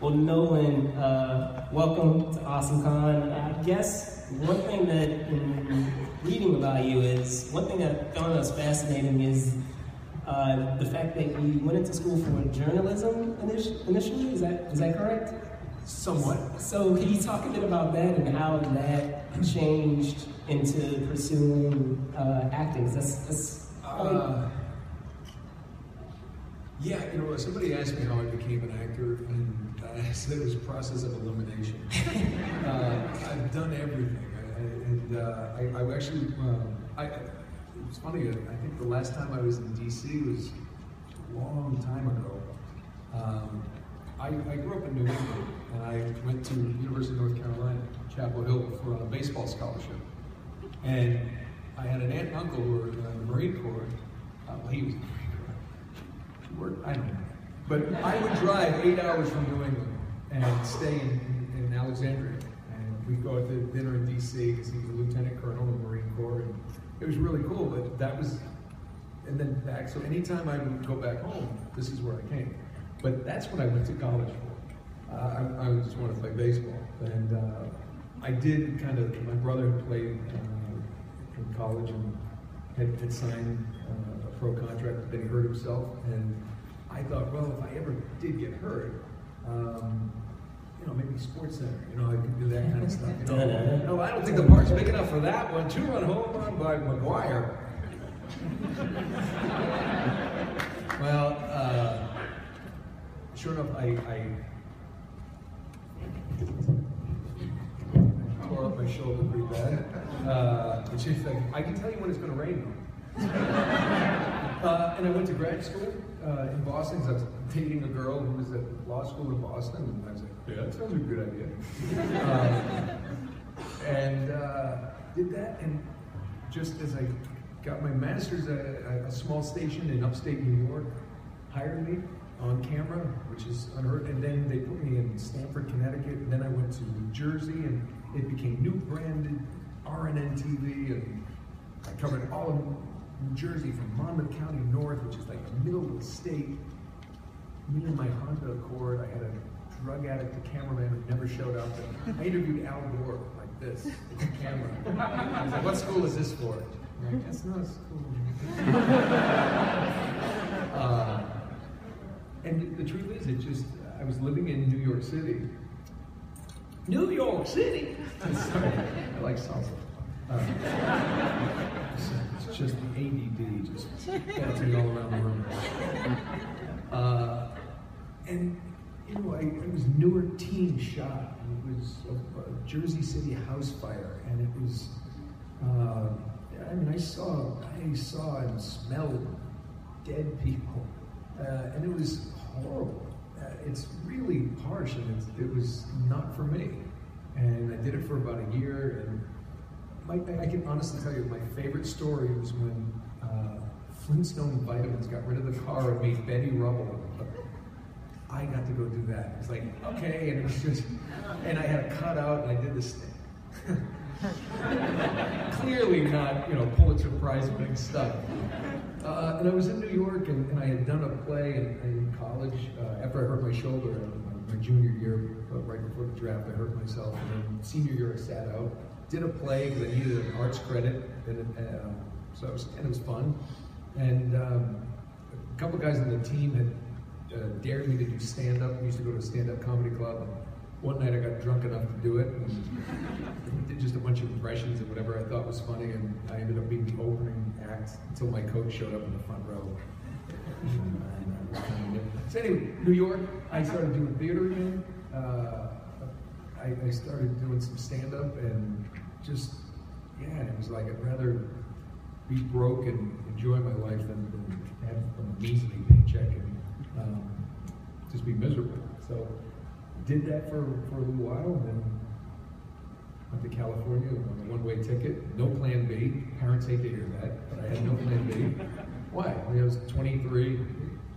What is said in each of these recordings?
well, Nolan, uh, welcome to AwesomeCon. I guess one thing that in reading about you is one thing I found was fascinating is uh, the fact that you went into school for journalism initially. Is that is that correct? Somewhat. So, can you talk a bit about that and how that changed into pursuing uh, acting? That's, that's uh, yeah, you know, somebody asked me how I became an actor, and I said it was a process of elimination. uh, I've done everything, I, and uh, I, I, actually, um, I, it's funny. I think the last time I was in D.C. was a long time ago. Um, I, I, grew up in New England, and I went to University of North Carolina, Chapel Hill, for a baseball scholarship. And I had an aunt and uncle who were in the Marine Corps. Uh, well, he was I don't know. But I would drive eight hours from New England and stay in, in, Alexandria. And we'd go out to dinner in D.C. because he was a lieutenant colonel in the Marine Corps. And it was really cool, but that was, and then back. So anytime I would go back home, this is where I came. But that's what I went to college for. Uh, I, I, just wanted to play baseball. And uh, I did kind of, my brother played uh, in college and had, had signed uh, a pro contract, but then he hurt himself. And I thought, well, if I ever did get hurt, um, you know, maybe Sports Center, you know, I could do that kind of stuff. You know, no, I don't think the park's big enough for that one. Two run home run by McGwire. well, uh, sure enough, I, I tore up my shoulder pretty bad. Uh, it's just like, I can tell you when it's going to rain. uh, and I went to grad school uh, in Boston because I was dating a girl who was at law school in Boston, and I was like, yeah, that sounds like a good idea. uh, and uh, did that, and just as I got my master's at a, a, small station in upstate New York, hired me on camera, which is unheard. And then they put me in Stamford, Connecticut. And then I went to New Jersey, and it became new branded RNN TV, and I covered all of New Jersey from Monmouth County North, which is like the middle of the state. Me and my Honda Accord, I had a drug addict, a cameraman who never showed up. And I interviewed Al Gore like this with the camera. I was like, what school is this for? Like, that's not a school. uh, and the truth is, it just, I was living in New York City. New York City! Sorry, I like salsa. Uh, it's, just the ADD just bouncing all around the room. Uh, and you know, I, it was Newark teen shot. It was a, a, Jersey City house fire, and it was. Uh, I mean, I saw, I saw and smelled dead people, uh, and it was horrible. Uh, it's really harsh, and it was not for me. And I did it for about a year, and my, I can honestly tell you, my favorite story was when uh, Flintstone Vitamins got rid of the car and made Betty Rubble. I got to go do that. It's like, okay, and it was just, and I had a cutout and I did this thing. Clearly not, you know, Pulitzer Prize winning stuff. Uh, and I was in New York and, and I had done a play in, in college uh, after I hurt my shoulder my junior year, uh, right before the draft, I hurt myself. And then senior year, I sat out did a play because I needed an arts credit, and uh, so it was, and it was fun. And um, a couple guys on the team had uh, dared me to do stand up. We used to go to a stand up comedy club. And one night I got drunk enough to do it and did just a bunch of impressions and whatever I thought was funny. And I ended up being the opening act until my coach showed up in the front row. so anyway, New York, I started doing theater again. Uh, I, I, started doing some stand up and just, yeah, it was like I'd rather be broke and enjoy my life than, than have a measly paycheck and um, just be miserable. So did that for, for a little while, and then went to California on a one-way ticket, no plan B. Parents hate to hear that, but I had no plan B. Why? I, mean, I was 23. Who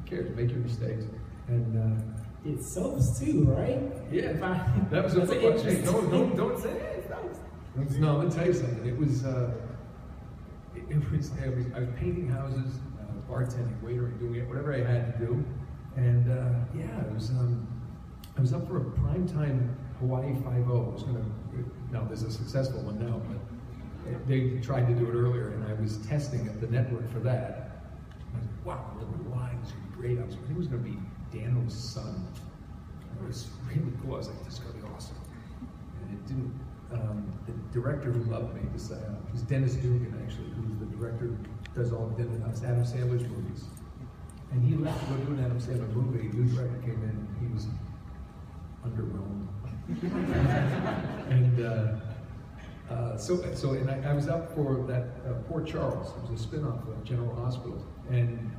cares? Make your mistakes. And uh, it sells too, right? Yeah. that was a. Hey, don't, don't, don't say it. No, I'm gonna tell you something. It was, uh, it, it, was, it was, I was painting houses, uh, bartending, waitering, doing it, whatever I had to do. And uh, yeah, it was, um, I was up for a primetime Hawaii Five O. Was gonna now there's a successful one now, but they tried to do it earlier, and I was testing at the network for that. I was like, wow, is gonna be great. I was I think it was gonna be Daniel's son. It was really cool. I was like, this is gonna be awesome. And it didn't. Um, the director who loved me, this uh, was Dennis Dugan actually, who's the director who does all the Adam Sandler's movies. And he left to go do an Adam Sandler movie. New director came in, he was underwhelmed. and uh, uh, so, so, and I, I, was up for that uh, Port Charles. It was a spin-off of General Hospital, and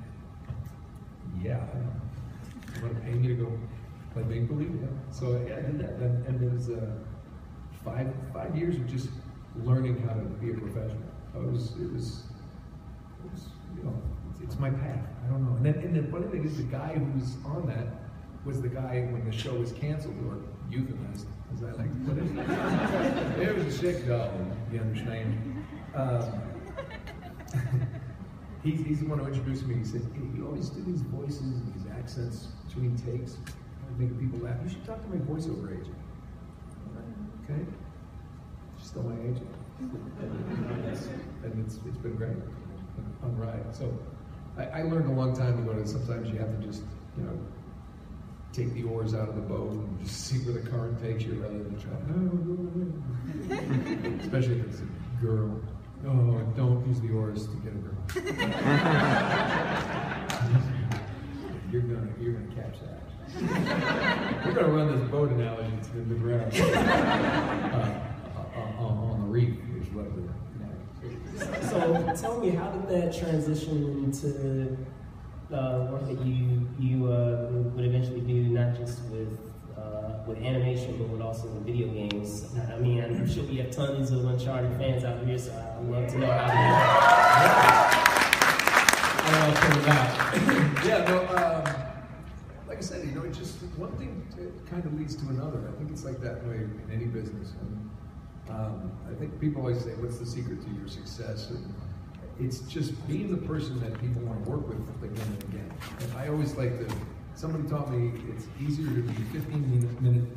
yeah, you want to pay me to go play make believe? Yeah. So yeah, I did that, and, and there was uh, five five years of just learning how to be a professional. It was it was, it was you know it's, it's my path. I don't know. And then and the funny thing is the guy who was on that was the guy when the show was canceled or euthanized, as I like to put it. it was a sick dog, you understand? Um, he's, he's the one who introduced me. He said, hey, you always do these voices and these accents between takes, making people laugh. You should talk to my voiceover agent. Okay? She's still my agent. and it's, and it's, it's been great. on ride. So I, I learned a long time ago that sometimes you have to just, you know, take the oars out of the boat and just see where the current takes you rather than try. Oh, Especially if it's a girl. Oh, don't use the oars to get a girl. you're gonna you're gonna catch that. We're gonna run this boat analogy to the ground. Uh, uh, on, on the reef is what we're. So tell me, how did that transition into uh, work that you you uh, would eventually do, not just with uh, with animation, but with also with video games. I mean, I'm sure we have tons of Uncharted fans out here, so I'd love to know how. how it came about. yeah, no. Um, like I said, you know, it just one thing kind of leads to another. I think it's like that way in any business. And, um, I think people always say, "What's the secret to your success?" And, it's just being the person that people want to work with again and again. And I always like to, somebody taught me it's easier to be 15 minutes, minute,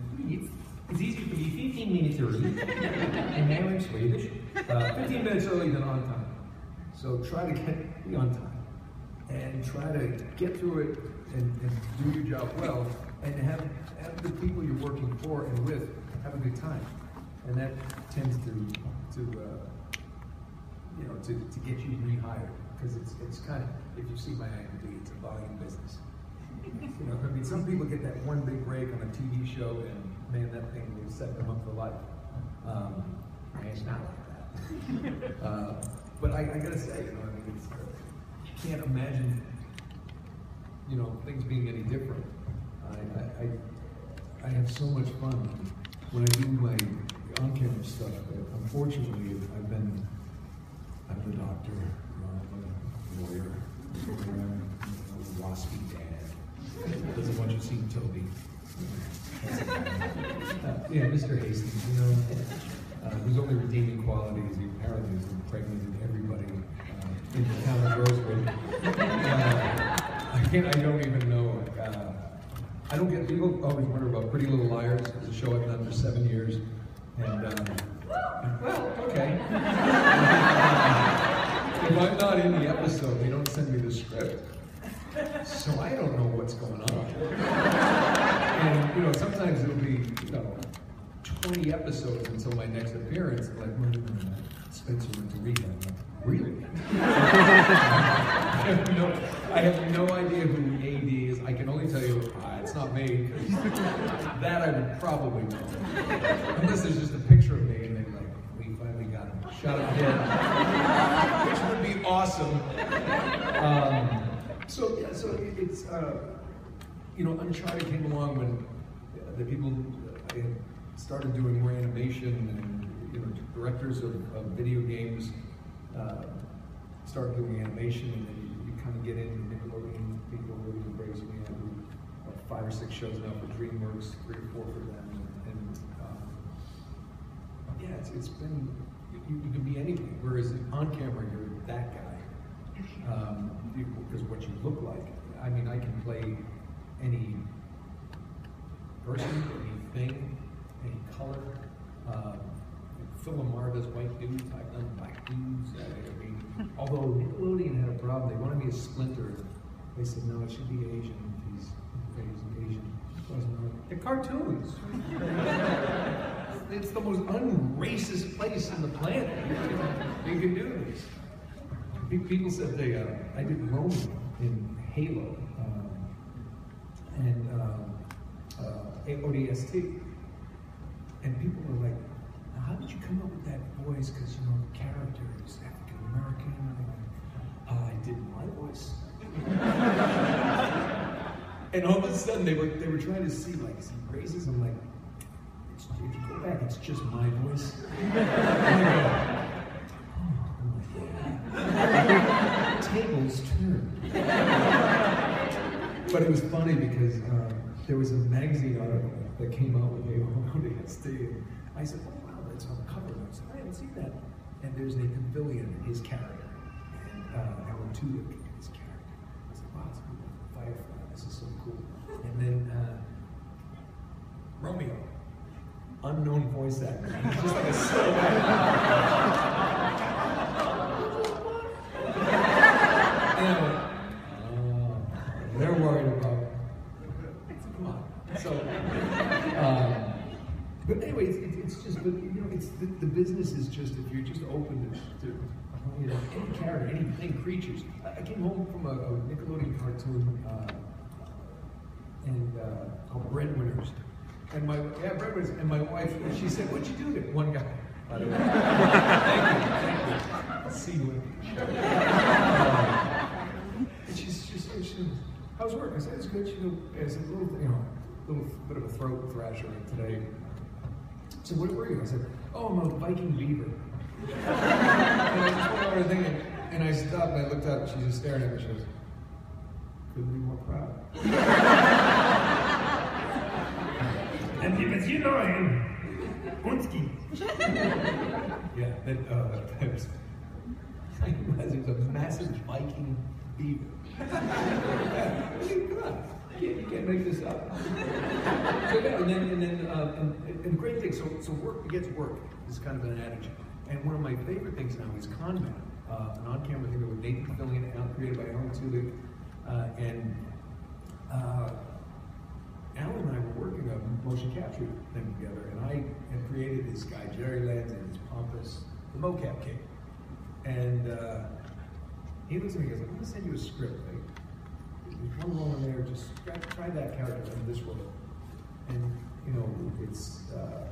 it's easier to be 15 minutes early, and now in Swedish, uh, 15 minutes early than on time. So try to get be on time, and try to get through it and, and do your job well, and have, have the people you're working for and with have a good time. And that tends to, to uh, you know, to, to get you rehired. Because it's, it's kind of, if you see my IMDb, it's a volume business. You know, I mean, some people get that one big break on a TV show, and man, that thing will set them up for life. Um, it's not like that. uh, but I, I, gotta say, you know, I mean, it's, uh, you can't imagine, you know, things being any different. I, I, I have so much fun when I do my on-camera stuff. Unfortunately, I've been I'm the doctor, I'm a lawyer, I'm a waspy dad. Doesn't want you seeing Toby. Uh, yeah, Mr. Hastings, you know, uh, whose only redeeming quality is he apparently has impregnated everybody uh, in the town of Rosewood. Uh, I can't, I don't even. Uh, I don't get, people always wonder about Pretty Little Liars. It's a show I've done for seven years. And, um, well, okay. if I'm not in the episode, they don't send me the script. So I don't know what's going on. and, you know, sometimes it'll be, you know, 20 episodes until my next appearance. Like, wait a minute, Spencer went to rehab. Like, really? I, have no, I have no idea who AD is. I can only tell you, ah, it's not me. that I probably know. Unless there's just a picture of me and they're like, we finally got him. Shut up, dead. Which would be awesome. Um, so, yeah, so it's, uh, you know, Uncharted came along when the people I started doing more animation and, you know, directors of, of video games uh, start doing animation and then you, you kind of get into Nickelodeon. People really embrace me. I do uh, five or six shows now for DreamWorks, three or four for them. And, um, yeah, it's, it's been, you, you, can be anything. Whereas on camera, you're that guy. Um, because what you look like. I mean, I can play any person, anything, any thing any color. Um, Phil LaMarr does white dudes, I've done black dudes. I mean, although Nickelodeon had a problem, they wanted me as Splinter. They said, no, it should be Asian. They're cartoons. it's the most unracist place on the planet. You can do this. Pe- People said they, uh, I did Romeo in Halo, um, and um, uh, ODST, and people were like, "How did you come up with that voice? Because you know the character is African American." Uh, I did my voice. and all of a sudden, they were they were trying to see like, is he racist? I'm like, it's, if you go back, it's just my voice. And tables turned. but it was funny because um, there was a magazine article that came out with ODST. And I said, oh wow, that's on the cover. And I said, I haven't seen that. And there's Nathan Fillion, his character, and uh, Alan Tudyk, his character. I said, wow, it's cool. Firefly, this is so cool. And then uh, Romeo, unknown voice actor. Just like a oh, they're worried about. Come on. So, um, but anyway, it's, just, but you know, it's the, business is just if you're just open to, to you know, any character, anything, creatures. I, I came home from a, a Nickelodeon cartoon, uh, and uh, called Breadwinners. And my yeah, Breadwinners, and my wife, she said, "What'd you do to one guy?" By the way, thank you, thank you. Later. And she's, she said, how's work? I said, it's good. She goes, it's a little, you know, little bit of a throat thrasher today. Said, what were you? I said, oh, I'm a Viking beaver. and I just went over and I stopped and I looked up and she's just staring at me. She goes, couldn't be more proud. And because you know him, Gunski. Yeah, that, uh, that was, I was, it was a massive Viking beaver. you you can't make this up. so yeah, and then, and then, uh, and, and great thing, so, so work begets work is kind of an adage. And one of my favorite things now is Con Man, uh, an on-camera thing with Nathan Fillion, Al- created by Alan Tudyk, uh, and uh, Alan and I were working a motion capture thing together, and I had created this guy, Jerry Lenz, and his pompous, the mocap kid. And uh, he looks at me and goes, I'm going to send you a script. Like, there's one role in there, just try, try that character in this role. And, you know, it's, uh,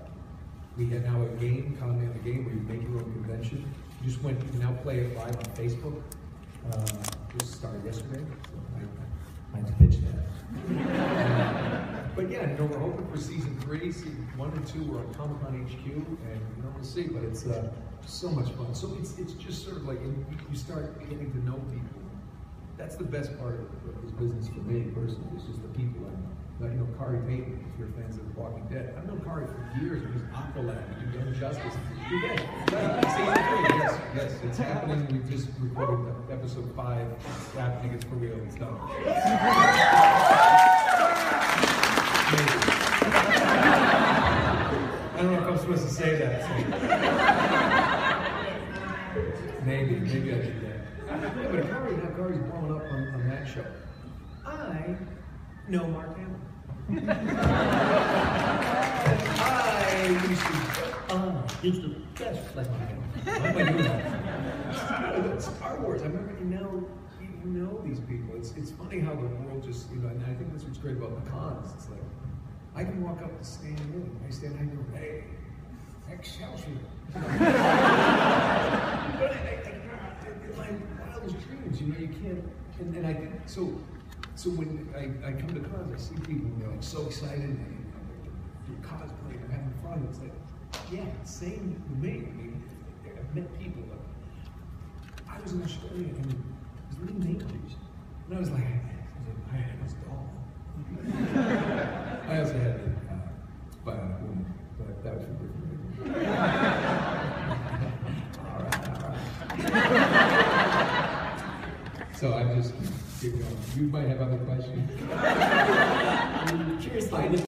we have now a game, Con Man the game, where you make your own convention. You just went, you can now play it live on Facebook. Uh, just started yesterday, so I, I pitched that. But yeah, you know, we're hoping for season three. Season one and two are on Comic Con HQ, and you know, we'll see. But it's uh, so much fun. So it's it's just sort of like you start getting to know people. That's the best part of this business for me personally. It's just the people I know. You know, Khary Payton, if you're fans of The Walking Dead. I've known Khary for years. It was Aqualad, Justice. You did. Season three, yes, yes, it's happening. We've just recorded episode five. It's happening. It's for real. It's done. I don't know if I'm supposed to say that. so- Maybe, maybe I did that. Yeah, but Khary, now Khary's blowing up on, on that show. I know Mark Hamill. I used to, uh, used to dress like Mark Hamill. I'm you Star Wars. I remember you know, you you know these people. It's it's funny how the world just, you know, and I think that's what's great about the cons. It's like, I can walk up to Stan Lee. I stand there and go, hey, Excelsior. but I, I, I, my wildest dreams, you know, you can't, and, I so, so when I, I come to cons, I see people, and they're like so excited, and you know, they're, they're cosplaying, they're having fun. It's like, yeah, same with me. I mean, I've met people. Like, I was in Australia, and was really naked. And I was like, I had this doll. I also had it uh, a woman, but that was for different all right, all right. so I'm just keep going. You might have other questions. Curious, like,